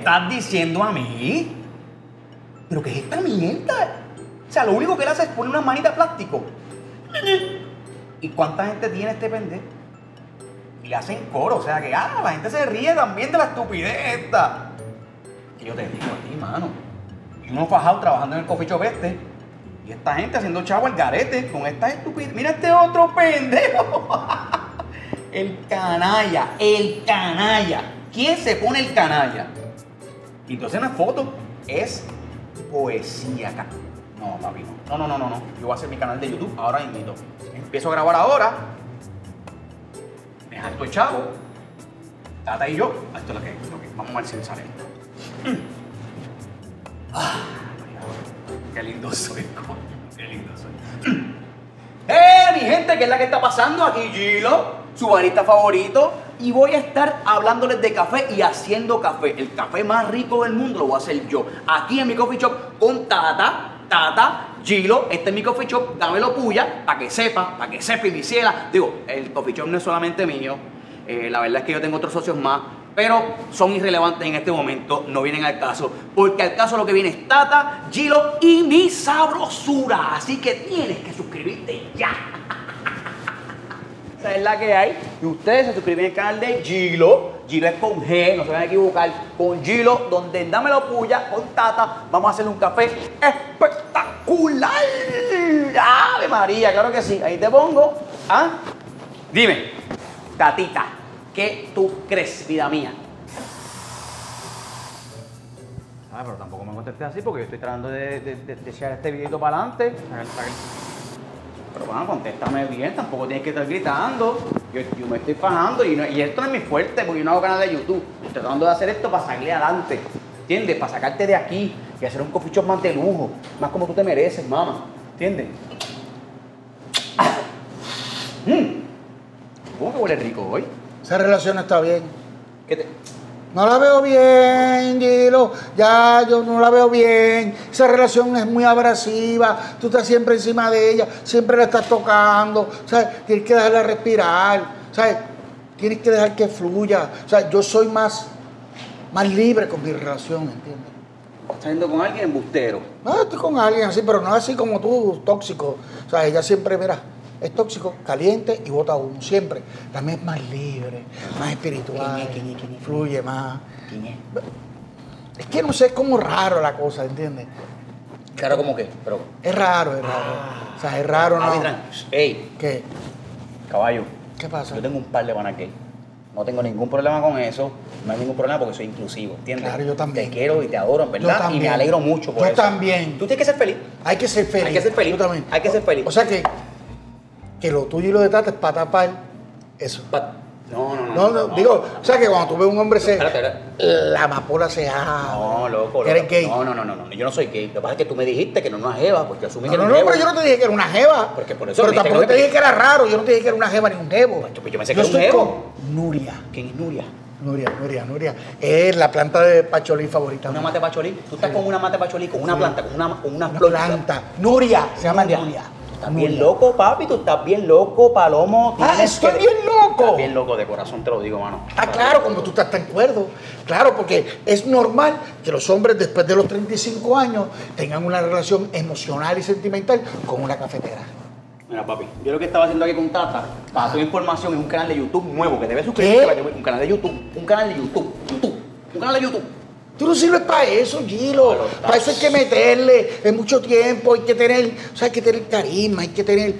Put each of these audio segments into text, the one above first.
estás diciendo a mí? ¿Pero qué es esta mierda? O sea, lo único que él hace es poner una manita plástico. ¿Y cuánta gente tiene este pendejo? Y le hacen coro, o sea que ah, la gente se ríe también de la estupidez esta. Yo te digo a ti, mano. Y uno fajado trabajando en el coffee shop este. Y esta gente haciendo chavo al garete con esta estupidez. Mira este otro pendejo. el canalla, el canalla. ¿Quién se pone el canalla? Y entonces en la foto es poesía acá. No, papi, no. No, no, no, no. Yo voy a hacer mi canal de YouTube ahora mismo. Empiezo a grabar ahora. Me jalto el chavo. Tata y yo. Esto es lo que, lo que vamos a ver si sale. Ah, qué lindo soy, coño. Qué lindo soy. ¡Eh, mi gente! ¿Qué es la que está pasando? Aquí Gilo, su barista favorito. Y voy a estar hablándoles de café y haciendo café. El café más rico del mundo lo voy a hacer yo. Aquí en mi coffee shop con Tata, Tata, Gilo. Este es mi coffee shop. Dámelo puya para que sepa, para que sepa y me hiciera. Digo, el coffee shop no es solamente mío. Eh, la verdad es que yo tengo otros socios más. Pero son irrelevantes en este momento, no vienen al caso. Porque al caso lo que viene es Tata, Gilo y mi sabrosura. Así que tienes que suscribirte ya. Esa es la que hay. Y ustedes se suscriben al canal de Gilo. Gilo es con G, no se van a equivocar. Con Gilo, donde en Dámelo Puya, con Tata, vamos a hacerle un café espectacular. ¡Ave María! Claro que sí. Ahí te pongo. ¿Ah? Dime, Tatita, ¿qué tú crees, vida mía? Ah, pero tampoco me contesté así porque yo estoy tratando de, de, de- de echar este videito para adelante. Pero bueno, contéstame bien, tampoco tienes que estar gritando. Yo, yo me estoy fajando y, no- y esto no es mi fuerte porque yo no hago canal de YouTube. Estoy tratando de hacer esto para salir adelante. ¿Entiendes? Para sacarte de aquí y hacer un coffee shop más de lujo. Más como tú te mereces, mamá. ¿Entiendes? Ah. Mm. ¿Cómo que huele rico hoy? Esa relación está bien. ¿Qué te- No la veo bien, Gilo. Ya, yo no la veo bien. Esa relación es muy abrasiva. Tú estás siempre encima de ella. Siempre la estás tocando. ¿Sabes? Tienes que dejarla respirar. ¿Sabes? Tienes que dejar que fluya. O sea, yo soy más, más libre con mi relación, ¿entiendes? ¿Estás saliendo con alguien embustero? No, estoy con alguien así, pero no así como tú, tóxico. O sea, ella siempre, mira, es tóxico, caliente y bota humo, siempre. También es más libre, más espiritual, ¿Quién es? ¿Quién es? ¿Quién es? fluye más. ¿Quién es? Es que no sé, es como raro la cosa, ¿entiendes? Claro, como que, pero. Es raro, es raro. O sea, es raro, ¿no? Tran- Ey, ¿Qué? caballo. ¿Qué pasa? Yo tengo un par de panas gay. No tengo ningún problema con eso. No hay ningún problema porque soy inclusivo, ¿entiendes? Claro, yo también. Te quiero y te adoro, en Yo verdad. Y también. me alegro mucho por Yo eso. también. Tú tienes que ser feliz. Hay que ser feliz. Hay que ser feliz. Yo también. Hay que ser feliz. O sea que, que lo tuyo y lo de Tata es para tapar eso. Pa- No, no, no. No, no, digo, o sea que cuando tú ves un hombre se. Espérate, espérate. La amapola se abre. No, loco, eres loco. gay. No, no, no, no, no. Yo no soy gay. Lo que pasa es que tú me dijiste que no era una jeva, porque asumí No, que no, no, jevo. pero yo no te dije que era una jeva. Porque por eso Pero me tampoco te no dije que era raro. Yo no te dije que era una jeva ni un jevo. Pues yo pensé que era un jevo. con Nuria. ¿Quién es Nuria? Nuria, Nuria, Nuria. Es la planta de pacholí favorita. ¿Una mate pacholí? ¿Tú estás con una mate pacholí, con una planta, con una, con una planta. Nuria. Se llama Nuria. Nuria. Estás bien loco, papi, tú estás bien loco, Palomo. Ah, estoy que- bien loco. Estás bien loco, de corazón te lo digo, mano. Ah, claro, como tú estás tan cuerdo. Claro, porque es normal que los hombres después de los 35 años tengan una relación emocional y sentimental con una cafetera. Mira, papi, yo lo que estaba haciendo aquí con Tata, para tu información, es un canal de YouTube nuevo que debes suscribirte. Un canal de YouTube, un canal de YouTube, YouTube, un canal de YouTube. Tú no sirves para eso, Gilo. Para eso hay que meterle en mucho tiempo, hay que tener, o sea, hay que tener carisma, hay que tener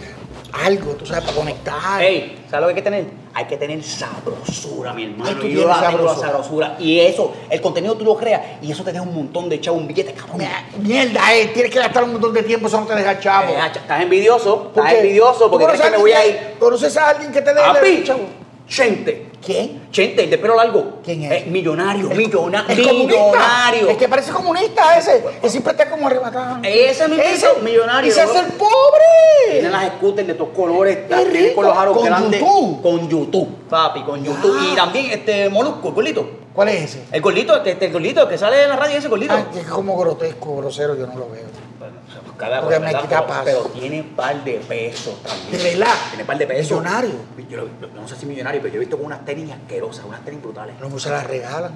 algo, tú sabes, para conectar. Ey, ¿sabes lo que hay que tener? Hay que tener sabrosura, mi hermano. Ay, tú y yo la tengo la sabrosura. sabrosura. Y eso, el contenido tú lo creas y eso te deja un montón de chavo, un billete, cabrón. Mierda, eh, tienes que gastar un montón de tiempo, eso no te deja chavo. Eh, Estás envidioso, ¿Por estás envidioso porque ¿Tú crees que me voy a ir. ¿Conoces a alguien que te dé Papi, chavo? Chente. ¿Quién? Chente, el de pelo largo. ¿Quién es? Eh, millonario, millona- El millonario. El que parece comunista ese, que siempre está como arrebatado. Ese mismito, millonario, Y se el pobre. Tiene las scooters de todos colores, tiene con los aros con grandes. YouTube. Con YouTube, papi, con YouTube. Ah. Y también este Molusco, el gordito. ¿Cuál es ese? El gordito, este, este, el gordito que sale en la radio, ese gordito. Ah, es como grotesco, grosero, yo no lo veo. Bueno, o sea, pues cada Porque me quita pero, paz. pero tiene par de pesos también. ¿De verdad? Tiene par de pesos. Millonario. Yo lo- no sé si millonario, pero yo he visto con unas tenis asquerosas, unas tenis brutales. No se las regalan.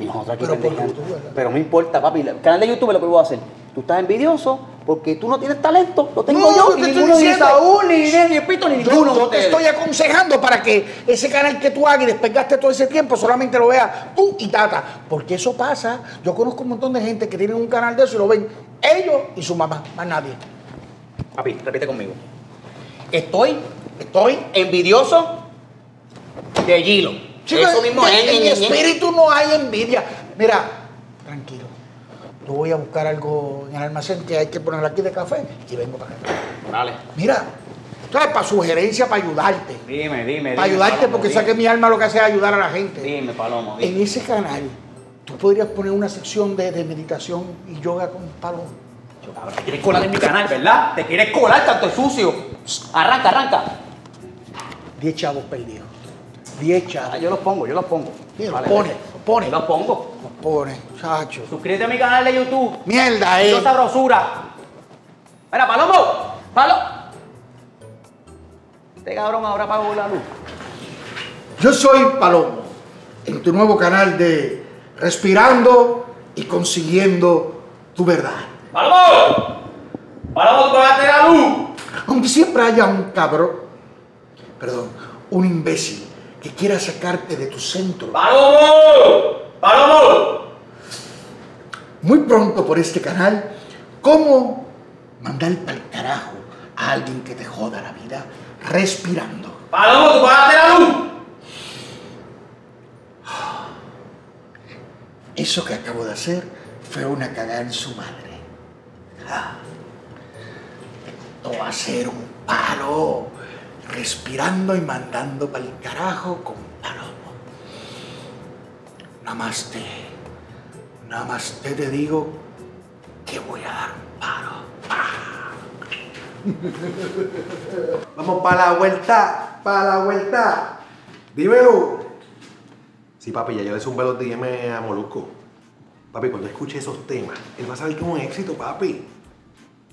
Y nosotros aquí Pero por. YouTube. Pero no importa, papi. El canal de YouTube lo que voy a hacer. Tú estás envidioso porque tú no tienes talento. Lo tengo No, yo. te Y estoy diciendo. Saúl, ni ni Pito, ni Yo, ninguno. de yo te estoy aconsejando para que ese canal que tú hagas y después gastes todo ese tiempo solamente lo veas tú y Tata. Porque eso pasa. Yo conozco un montón de gente que tienen un canal de eso y lo ven ellos y su mamá, más nadie. Papi, repite conmigo. Estoy, estoy envidioso de Gilo. Eso mismo en, en ñe, ñe. espíritu no hay envidia. Mira. Yo voy a buscar algo en el almacén que hay que poner aquí de café y vengo para acá. Dale. Mira, ¿sabes? Para sugerencia, para ayudarte. Dime, dime. Para dime, ayudarte, Palomo, porque dime. sé que mi alma lo que hace es ayudar a la gente. Dime, Palomo, dime. En ese canal, tú podrías poner una sección de, de meditación y yoga con palo. Yo, cabrón, Te quieres colar en mi canal, ¿verdad? Te quieres colar, tanto sucio. Arranca, arranca. 10 chavos perdidos. 10 Ah, chavos. yo los pongo, yo los pongo. Sí, Vale, pone, vale. los pongo. Los pone, chacho. Suscríbete a mi canal de YouTube. Mierda, eh. Yo sabrosura. Mira, Palomo. Palo. Este cabrón ahora pagó la luz. Yo soy Palomo, en tu nuevo canal de Respirando y Consiguiendo tu Verdad. ¡Palomo! ¡Palomo, pagaste la luz! Aunque siempre haya un cabrón, perdón, un imbécil que quiera sacarte de tu centro. ¡Palomo! ¡Palomo! Muy pronto por este canal, cómo mandar para el carajo a alguien que te joda la vida respirando. ¡Palomo, tú la luz! Eso que acabo de hacer fue una cagada en su madre. Ah. Va a ser un palo. Respirando y mandando para el carajo con palomo. Namaste. Namaste te digo que voy a dar un palo. Vamos para la vuelta, para la vuelta. Dímelo. Sí, papi, ya yo le zumbé los DM a Molusco. Papi, cuando escuche esos temas, él va a saber que es un éxito, papi.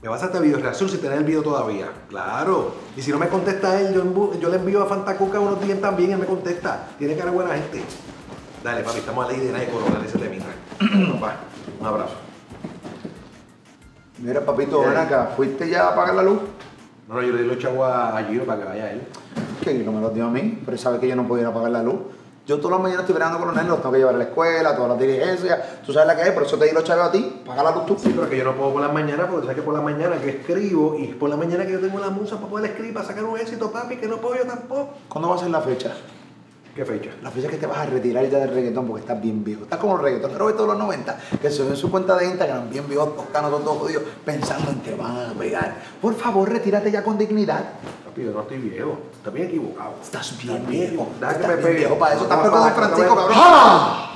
Me vas a hacer video reacción si tenés el video todavía. Claro. Y si no me contesta él, yo, le envío a Fantacuca unos DM también y él me contesta. Tiene cara de buena gente. Dale, papi, estamos a la idea de coronar ese temita. Papá, un abrazo. Mira, papito, ven acá. ¿Fuiste ya a apagar la luz? No, no, yo le di los chavos a, Giro para que vaya él. Que no me los dio a mí, pero sabe que yo no podía apagar la luz. Yo todas las mañanas estoy mirando con los nenes, los tengo que llevar a la escuela, todas las diligencias. Tú sabes la que es, por eso te di los chavos a ti. Paga la luz tú. Sí, pero que yo no puedo por las mañanas, porque sabes que por la mañana que escribo y por la mañana que yo tengo la musa para poder escribir, para sacar un éxito, papi, que no puedo yo tampoco. ¿Cuándo va a ser la fecha? ¿Qué fecha? La fecha que te vas a retirar ya del reggaetón porque estás bien viejo. Estás como los reggaetoneros de todos los 90 que se ven en su cuenta de Instagram bien viejos, toscanos, todos jodidos, pensando en que van a pegar. Por favor, retírate ya con dignidad. Papi, yo no estoy viejo. Estás bien equivocado. Estás bien Estás viejo. Deja que me bien viejo para eso. Estás No, para, Francisco, cabrón. ¡Ah!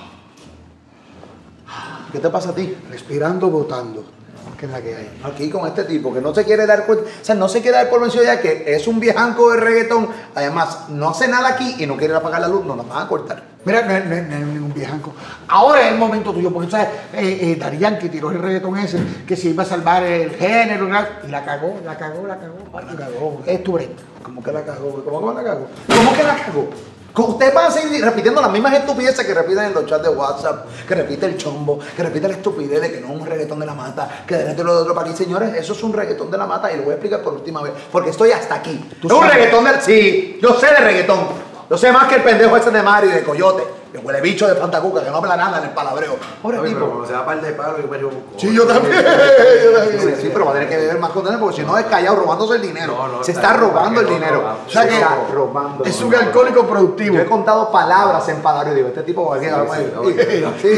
¿Qué te pasa a ti? Respirando, votando. ¿Qué es la que hay? Aquí con este tipo que no se quiere dar cuenta, o sea, no se quiere dar por vencido ya que es un viejanco de reggaetón, además no hace nada aquí y no quiere apagar la luz, no la van a cortar. Mira, no, es- no es- no es ningún viejanco. Ahora es el momento tuyo, porque sabes, eh, eh, Daddy Yankee tiró el reggaetón ese, que se iba a salvar el género y la- y la cagó, la cagó, la cagó. La cagó. Es tu break. ¿Cómo que la cagó? ¿Cómo que la cagó? ¿Cómo que la cagó? Ustedes van a seguir repitiendo las mismas estupideces que repiten en los chats de WhatsApp, que repite el chombo, que repite la estupidez de que no es un reggaetón de la mata, que de lo de otro para aquí. Señores, eso es un reggaetón de la mata y lo voy a explicar por última vez, porque estoy hasta aquí. Tú es un reggaetón del... Sí, yo sé de reggaetón. Yo sé más que el pendejo ese de Mari, de Coyote, que huele bicho de Fantacuca, que no habla nada en el palabreo. Pobre pero cuando se da par de palos, yo me llevo Sí, yo también. yo también. Sí, pero va a tener que beber más contenedores porque si no es callado robándose el dinero. No, no, se está robando el dinero. O sea que está robando. Es un alcohólico productivo. Yo he contado palabras en palabras y digo, este tipo va a quedar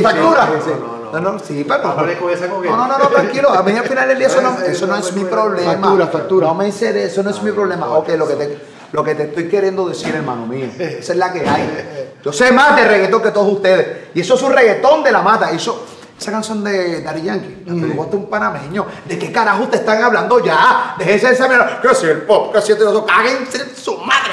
¿Factura? No, No, sí, pero No no, no, no, tranquilo. A mí al final del día eso no, eso no es mi problema. factura, factura. No me dice de eso, no es mi problema. Ok, lo que te, lo que te estoy queriendo decir, hermano mío. Esa es la que hay. Yo sé más de reggaetón que todos ustedes. Y eso es un reggaetón de la mata. Eso, esa canción de Daddy Yankee, la un panameño. ¿De qué carajo te están hablando ya? Déjense de esa mierda. Que si el pop, que si el otro, cáguense en su madre.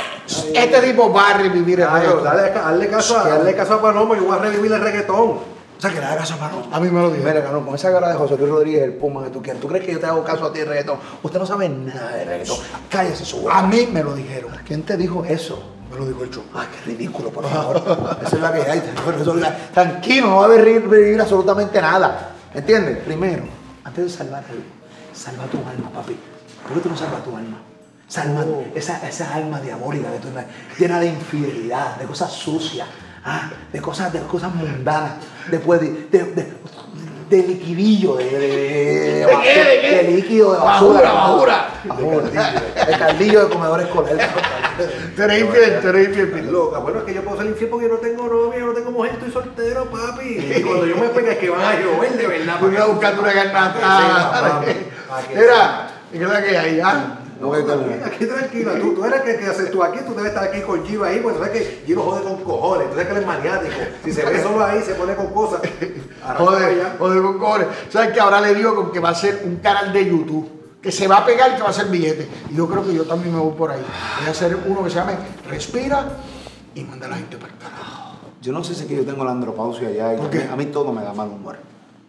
Este tipo va a revivir el Claro, reggaetón. dale, dale caso, a, dale caso a yo voy a revivir el reggaetón. O sea, que le haga caso a Pano. A mí me lo dijo. Mira, con esa cara de José Luis Rodríguez, el Puma que tú quieres. ¿Tú crees que yo te hago caso a ti de reggaetón? Usted no sabe nada de reggaetón. Cállese su. A mí me lo dijeron. ¿Quién te dijo eso? Me lo dijo el show. Ay, qué ridículo, por favor. Esa es la que hay. Tranquilo, no va a haber vivir absolutamente nada. ¿Entiendes? Primero, antes de salvar algo, salva tu alma, papi. ¿Por qué tú no salvas tu alma? Salva esa, esa alma diabólica que tú tienes, llena de infidelidad, de cosas sucias, ah, de, cosas, de cosas mundanas, después de, de, de, de liquidillo, de, de, de líquido, de basura. Basura, basura. El caldillo de comedor escolar. Tú eres infiel, tú eres infiel. Loca, bueno, es que yo puedo ser infiel porque yo no tengo novia, yo no tengo mujer, estoy soltero, papi. Y cuando yo me pega es que van a llover de verdad. Me vas buscando una garnata. Mira, ¿y qué es la que hay? ah? No, que- Aquí, aquí tranquila, tú, tú eres el que haces tú aquí, tú debes estar aquí con Gio ahí, porque tú sabes que Gio jode con cojones, tú sabes que él es maniático. Si se ve solo ahí, se pone con cosas. Allá. joder con cojones. ¿Sabes que ahora le digo con que va a ser un canal de YouTube? Que se va a pegar y que va a ser billete. Y yo creo que yo también me voy por ahí. Voy a hacer uno que se llame Respira y manda a la gente para el carajo. Yo no sé si es que yo tengo la andropausia ya. y ¿Por qué? A mí todo me da mal humor.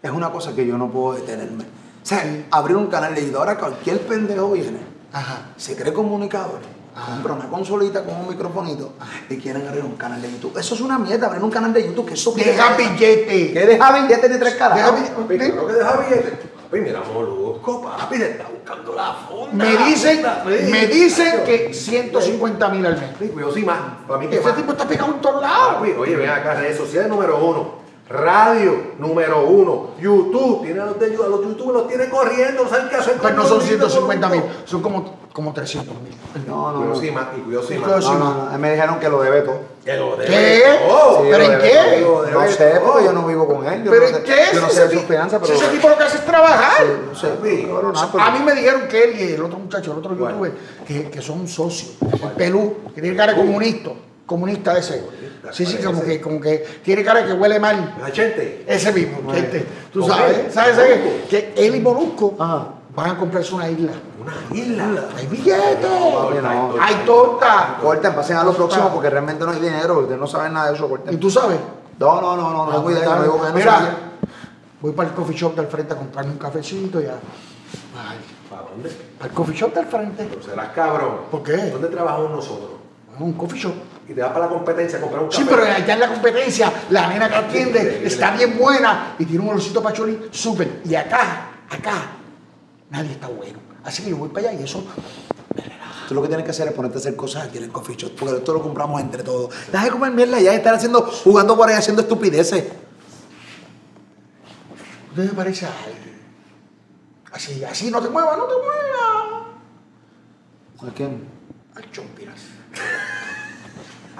Es una cosa que yo no puedo detenerme. O sea, abrir un canal de YouTube. Ahora cualquier pendejo viene, Ajá. se cree comunicador, Ajá. compra una consolita con un microfonito y quieren abrir un canal de YouTube. Eso es una mierda, abrir un canal de YouTube. que eso Deja billete. ¿Qué deja billete de tres Deja carajos? Papi, claro que deja billete. Papi, mira, molusco, papi, se está buscando la fonda. Me dicen, me dicen que 150 mil al mes. Pues yo sí más. Para mí que Este más. tipo está pegado en todos lados. Papi, oye, ven acá, redes sociales número uno. Radio número uno. YouTube. Tiene a los de a los YouTube los tiene corriendo, no saben qué hacer. Pues con no son los niños, 150 mil, son como, como 300 mil. No, no, no. cuidado sí Y cuidado No, no, no. Me dijeron que lo debe todo. Que lo debe ¿Qué? todo. ¿Pero en qué? todo, No sé, porque yo no vivo con él. Yo ¿Pero no sé, en qué? Yo no Si sé si pero. ese tipo lo que hace es trabajar. No sé, pero- A mí me dijeron que él y el otro muchacho, el otro youtuber, que, que son socios. El pelú, que tiene cara de comunista. Comunista ese. Sí, sí, como que, como que tiene cara que huele mal. La gente. Ese mismo, que este, tú ¿Con sabes, él? ¿sabes? ¿sabes? Que él y Molusco Ajá. van a comprarse una isla. Una isla. Hay billetes, no. hay torta. Corten, pasen a lo próximo porque realmente no hay dinero. Ustedes no saben nada de eso, ¿Y corten. tú sabes? No, no, no, no, no tengo idea. no que no Mira, sabía. voy para el coffee shop del frente a comprarme un cafecito ya. Ay, ¿Para dónde? para el coffee shop del frente. Pero serás cabrón. ¿Por qué? ¿Dónde trabajamos nosotros? Bueno, un coffee shop. Y te vas para la competencia a comprar un Sí, café. pero allá en la competencia, la nena que atiende está bien buena y tiene un olorcito pacholi súper. Y acá, acá, nadie está bueno. Así que yo voy para allá y eso Tú lo que tienes que hacer es ponerte a hacer cosas aquí en el coffee shop, porque esto lo compramos entre todos. Deja de comer mierda ya y estar haciendo, jugando por ahí haciendo estupideces. ¿Usted me parece a alguien? Así, así, no te muevas, no te muevas. ¿A quién? Al chompiras.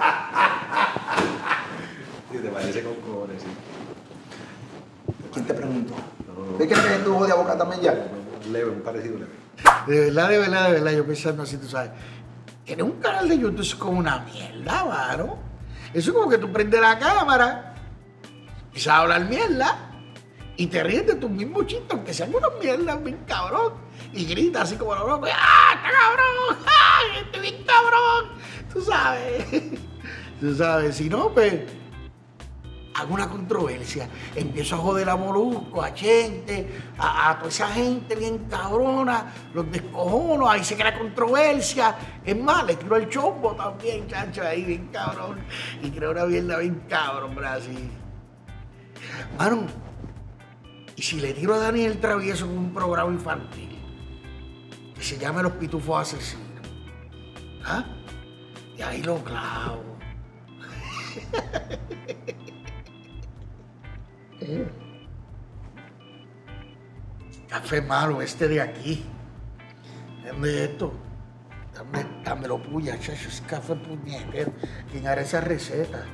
Sí, te parece con cojones, sí. ¿Quién te preguntó? ¿Ves que tienes tu ojo de boca también ya? Leve, un parecido leve. De verdad, de verdad, de verdad, yo pensando así, tú sabes. Tener un canal de YouTube es como una mierda, mano. Eso es como que tú prendes la cámara y sabes hablar mierda y te ríes de tus mismos chistes, aunque sean unas mierdas bien cabrón. Y gritas así como loco, ¡ah, está cabrón! ¡ah, este bien cabrón! Tú sabes. Tú sabes, si no, pues hago una controversia, empiezo a joder a Molusco, a Chente, a, toda esa gente bien cabrona, los descojono, ahí se crea controversia. Es más, le tiro el chombo también, chacho, ahí bien cabrón. Y creo una mierda bien cabrón, Brasil. Mano, y si le tiro a Daniel Travieso en un programa infantil, que se llame Los Pitufos Asesinos, ¿ah? Y ahí lo clavo. Café malo, este de aquí. Dame esto. Dame, dámelo puya, chacho, ese café puñetero. ¿Quién hará esa receta?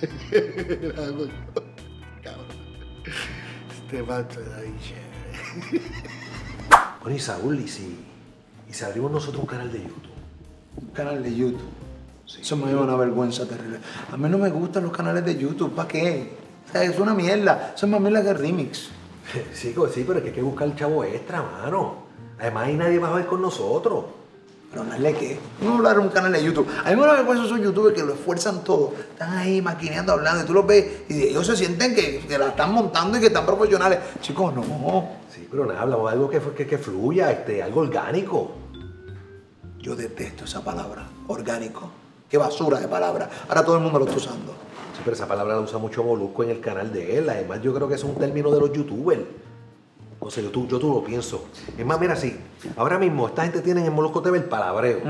Este ahí, chévere. Bueno, y Saúl, ¿y si, y si abrimos nosotros un canal de YouTube? Un canal de YouTube. Eso me dio una vergüenza terrible. A mí no me gustan los canales de YouTube. ¿Para qué? O sea, es una mierda. Eso es más mierda que remix. Sí, sí, pero es que hay que buscar el chavo extra, mano. Además, ahí nadie va a ver con nosotros. Pero no es que no hablar de un canal de YouTube. A mí me da vergüenza esos youtubers que lo esfuerzan todo. Están ahí maquineando, hablando, y tú los ves y ellos se sienten que, que la están montando y que están profesionales. Chicos, no. Sí, pero nada, hablamos de algo que, que, que fluya, este, algo orgánico. Yo detesto esa palabra, orgánico. Qué basura de palabra. Ahora todo el mundo lo está usando. Sí, pero esa palabra la usa mucho Molusco en el canal de él. Además, yo creo que es un término de los youtubers. No sé, yo tú, yo tú lo pienso. Es más, mira, sí. Ahora mismo esta gente tiene en Molusco TV el palabreo.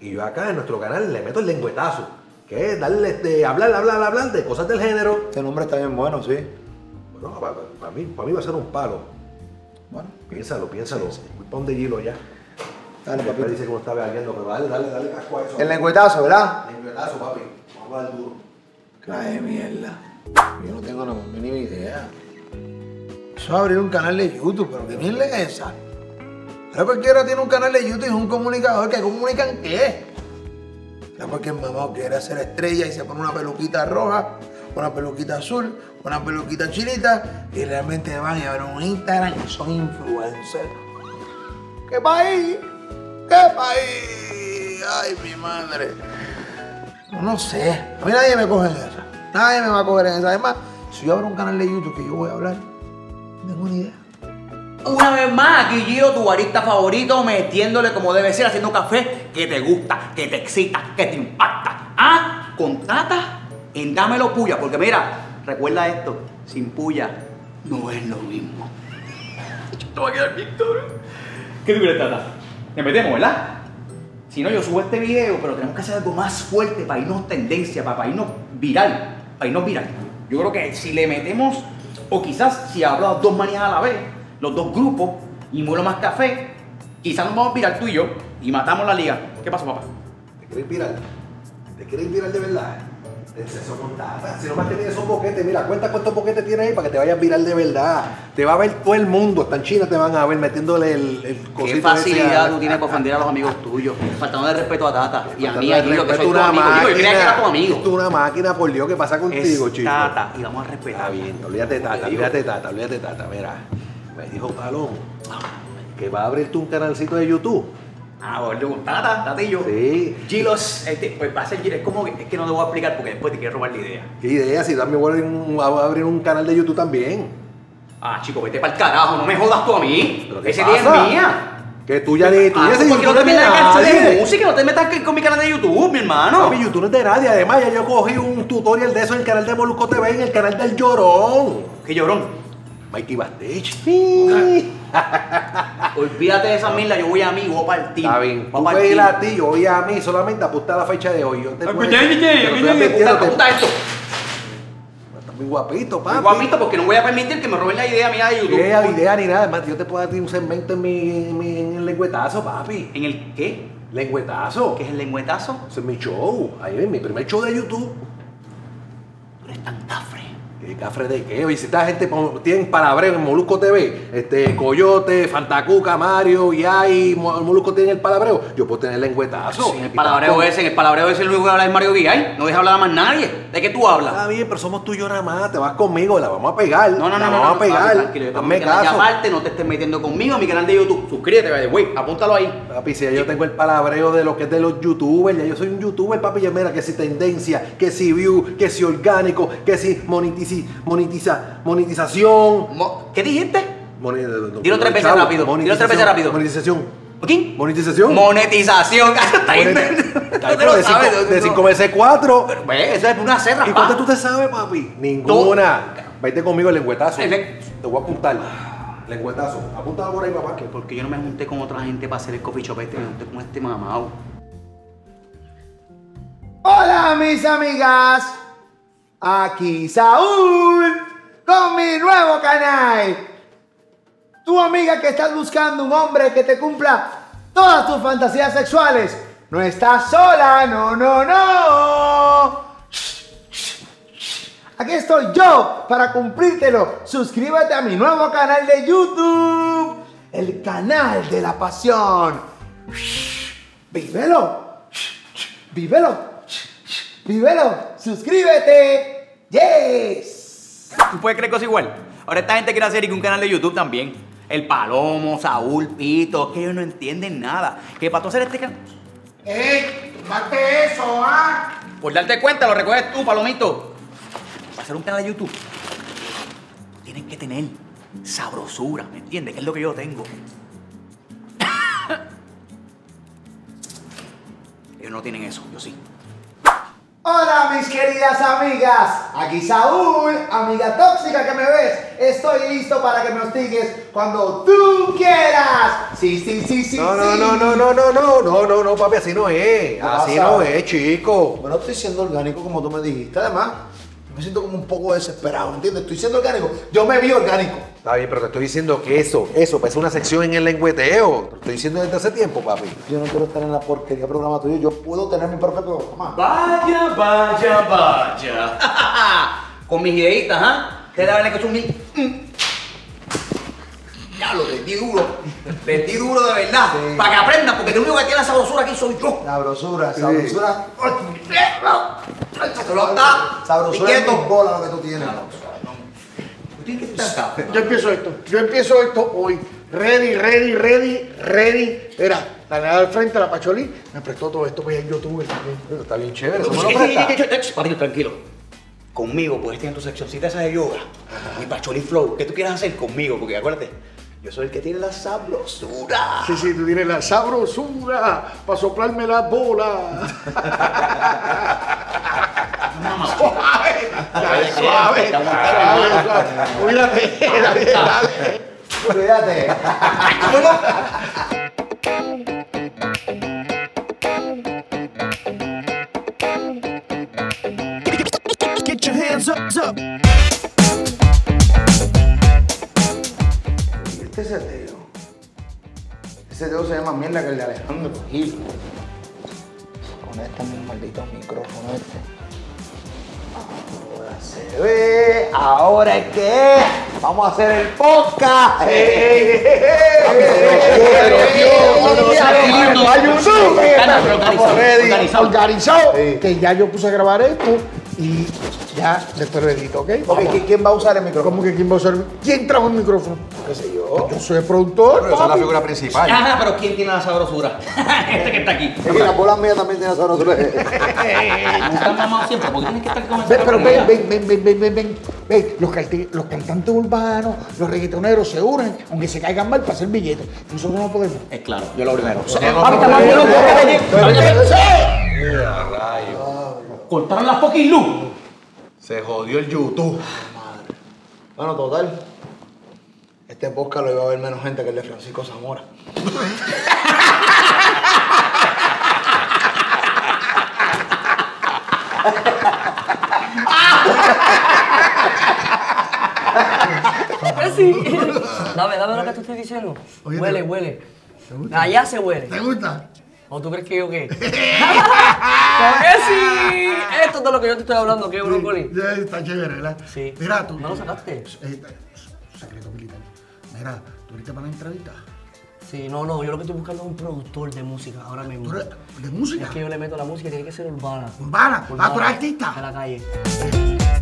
Y yo acá en nuestro canal le meto el lengüetazo. Que es darle, este, hablar, hablar, hablar de cosas del género. Este nombre está bien bueno, sí. Bueno, para, para mí, para mí va a ser un palo. Bueno, Piénsalo, piénsalo. Voy pa' donde Gilo ya. dale, Me papito. dice que uno está bebiendo, pero dale, dale, dale casco a eso. El lengüetazo, ¿verdad? Lengüetazo, papi. Vamos a dar duro. Cae mierda. Yo no tengo mínima idea. Eso es abrir un canal de YouTube, pero ¿qué mierda es esa? Ahora cualquiera tiene un canal de YouTube y es un comunicador. ¿Que comunican qué? Ya porque el mamá quiere ser estrella y se pone una peluquita roja, una peluquita azul, una peluquita chinita y realmente van y abren un Instagram y son influencers. ¿Qué país? ¿Qué país? Ay, mi madre. No sé. A mí nadie me coge en esa. Nadie me va a coger en esa. Además, si yo abro un canal de YouTube que yo voy a hablar, no tengo ni idea. Una vez más, aquí Gio, tu barista favorito, metiéndole como debe ser, haciendo café que te gusta, que te excita, que te impacta. Ah, contrata en Dámelo Puya, porque mira, recuerda esto, sin puya no es lo mismo. Esto va a quedar bien. ¿Qué tú crees, Tata? ¿Me metemos, verdad? Si no, yo subo este video, pero tenemos que hacer algo más fuerte para irnos tendencia, para, para irnos viral, para irnos viral. Yo creo que si le metemos, o quizás si hablo dos manías a la vez, los dos grupos, y muelo más café, quizás nos vamos a viral tú y yo, y matamos la liga. ¿Qué pasó, papá? ¿Te quieres viral? ¿Te quieres viral de verdad? El sexo con tata. Si nomás que tienes esos boquetes, mira, cuenta cuántos boquetes tienes ahí para que te vayas viral de verdad. Te va a ver todo el mundo. Hasta en China te van a ver metiéndole el, el cosito Qué ese a- facilidad tú tienes para ofender a los amigos tuyos, faltando de respeto a Tata y a mí, a que soy tu amigo. Digo, yo creía que era tu máquina. amigo. Es una máquina, por Dios, ¿qué pasa contigo, es chico? Tata, y vamos a Está respetar. bien, olvídate Tata, olvídate Tata, olvídate Tata. Mira, me dijo Palón que va a abrirte un canalcito de YouTube. Ah, con Tata, yo. Sí. Gilos, este, pues va a ser Gilos, es como que, es que no te voy a explicar porque después te quiero robar la idea. ¿Qué idea? Si también voy a abrir un, a abrir un canal de YouTube también. Ah, chico, vete para el carajo, no me jodas tú a mí. ¿Pero qué Ese día es mía. Que tú ya ni tú Ah, ya porque no te metas de en de música, no te metas con mi canal de YouTube, mi hermano. Papi, YouTube no es de nadie. Además, ya yo cogí un tutorial de eso en el canal de Molusco TV, en el canal del Llorón. Qué llorón. Mikey Bastage. Olvídate de esa mierda, yo voy a mí, voy a partir. Está bien. Voy Tú a partir. a ti, yo voy a mí. Solamente apunta la fecha de hoy. Yo te puedo- advirtiendo, apunta, esto. Estás muy guapito, papi. Muy guapito porque no voy a permitir que me roben la idea mía de YouTube. No idea, idea ni nada. Además, yo te puedo dar un segmento en mi, en mi en el lengüetazo, papi. ¿En el qué? Lengüetazo. ¿Qué es el lengüetazo? Ese es mi show. Ahí es mi primer show de YouTube. Tú eres tan cafre. ¿Qué cafre de qué? Esta gente tienen palabreo en Molusco TV, este, Coyote, Fantacuca, Mario, Yay, Mo- Molusco tienen el palabreo, yo puedo tener lengüetazo. En el palabreo ese, en el palabreo ese el único que habla es Mario Guillay. No deja hablar a más nadie. ¿De qué tú hablas? Está bien, pero somos tú y yo nada más, te vas conmigo, la vamos a pegar. No, no, no, la no, vamos no, a pegar. papi, tranquilo, yo tengo Hazme mi canal de caso. aparte, no te estés metiendo conmigo a mi canal de YouTube. Suscríbete, way, apúntalo ahí. Papi, si ya yo tengo el palabreo de lo que es de los youtubers, ya yo soy un youtuber, papi, ya mira que si tendencia, que si view, que si orgánico, que si monetici, monetiza, monetización. Mo- ¿Qué dijiste? No, Dilo tres veces rápido, dilo tres veces monetización, rápido. Monetización. ¿Qué? Monetización. Monetización. Está pero de sabes, cinco- no- de no. 5 veces 4. Ve, Eso es una cerra. ¿Y cuánto tú te sabes, papi? Ninguna. Vete conmigo el lengüetazo. Te voy a apuntar. Lengüetazo. Apúntalo por ahí, papá. Porque yo no me junté con otra gente para hacer el coffee shop este, me junté con este mamado. Hola mis amigas, aquí Saúl con mi nuevo canal. Tu amiga que estás buscando un hombre que te cumpla todas tus fantasías sexuales. No estás sola, no, no, no. Aquí estoy yo para cumplírtelo. Suscríbete a mi nuevo canal de YouTube, el canal de la pasión. Vívelo. Vívelo. Vívelo. Suscríbete. Yes. ¿Tú puedes creer cosas igual? Ahora esta gente quiere hacer un canal de YouTube también. El Palomo, Saúl, Pito, que ellos no entienden nada. Que para tú hacer este canal... ¡Ey! ¡Tumbaste eso, ah! Por darte cuenta, lo recoges tú, Palomito. Para hacer un canal de YouTube, tienes que tener sabrosura, ¿me entiendes? Que es lo que yo tengo. Ellos no tienen eso, yo sí. Hola mis queridas amigas, aquí Saúl, amiga tóxica que me ves, estoy listo para que me hostigues cuando tú quieras. Sí, sí, sí, sí. No, sí. no, no, no, no, no, no, no, no, no, papi, así no es. Así pasa? no es, chico. Bueno, estoy siendo orgánico como tú me dijiste, además, me siento como un poco desesperado, ¿entiendes? Estoy siendo orgánico, yo me vi orgánico. Está bien, pero te estoy diciendo que eso, eso, pues es una sección en el lengüeteo. Te lo estoy diciendo desde hace tiempo, papi. Yo no quiero estar en la porquería programa tuyo, yo puedo tener mi propio programa. Vaya, vaya, vaya. Con mis ideitas, ¿ah? Ustedes la verdad que son mi. Ya lo di duro. Les di duro de verdad. Sí. Para que aprendan, porque el único que tiene la sabrosura aquí soy yo. Sabrosura, sabrosura. Lo está. Sabrosura es Quieto. mi bola lo que tú tienes. Tú tienes que estar acá. Yo empiezo esto. Yo empiezo esto hoy. Ready, ready, ready, ready. Era, la nada al frente, la Pacholí, me prestó todo esto pues en YouTube también. Pero está bien chévere, eso me Ey, lo ey, ey, presta. ey, ey, Papito, tranquilo. Conmigo puedes tener tu seccioncita esa de yoga. Mi pacholi flow. ¿Qué tú quieres hacer conmigo? Porque acuérdate, yo soy el que tiene la sabrosura. Sí, sí, tú tienes la sabrosura para soplarme la bola. suave, suave, suave. Cuídate, dale, dale. Cuídate. Get your hands up, up. Este seteo. Ese seteo se llama mierda que el de Alejandro Gil. Conecta mi maldito micrófono este. Ahora se ve. Ahora es que. Vamos a hacer el podcast. Organizado, organizado, que ya yo puse a grabar esto y ya después lo edito, ¿ok? Ok, ¿qui- ¿quién va a usar el micrófono? ¿Cómo que quién va a usar? ¿Quién trajo el micrófono? ¿Qué sé yo? Yo soy el productor, Pero esa es la figura principal. Ajá, pero ¿quién tiene la sabrosura? este que está aquí. Es que las bolas mías también tienen sabrosura. Tú estás mamado siempre, porque tienes que estar con pero ven, sabrosura. ven, ven, ven, ven, ven, ven, ven. Los, los cantantes urbanos, los reggaetoneros se unen, aunque se caigan mal para hacer billetes. Nosotros no podemos. Es claro, yo lo primero. no, más no, bueno no, que no, ayer. Cortaron la fucking luz. Se jodió el YouTube. Bueno, total. Este podcast lo iba a ver menos gente que el de Francisco Zamora. Sí. Dame, dame lo que te estoy diciendo. huele, huele. Allá se huele. ¿Te gusta? ¿O tú crees que yo qué? ¿Por qué sí? Esto es de lo que yo te estoy hablando, ¿qué, brócoli? Ya Está chévere, ¿verdad? Sí. Mira, tú. ¿No lo sacaste? Eh, eh, secreto militar. Mira, tú ahorita para la entrevista. Sí, no, no, yo lo que estoy buscando es un productor de música ahora mismo. ¿Tú eres de música? Es que yo le meto la música, tiene que ser urbana. Urbana. Ah, tú eres Urbana, artista. De la calle.